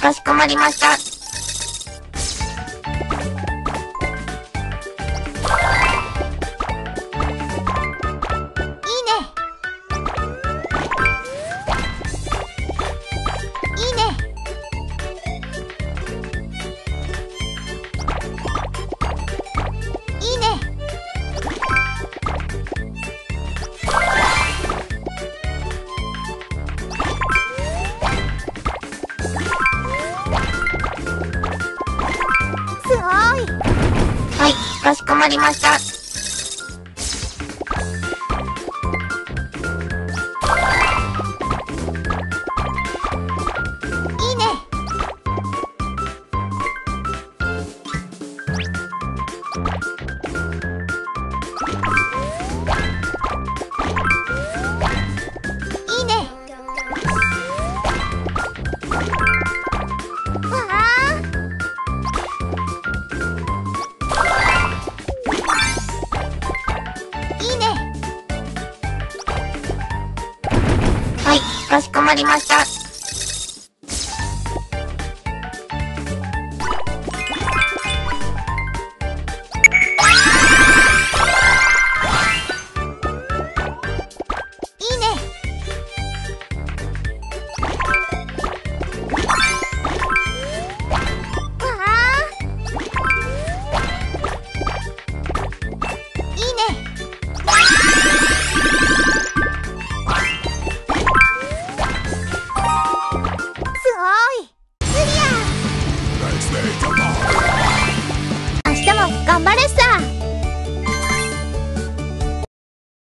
かしこまりました。かしこまりました。いいねかしこまりました。Bambara este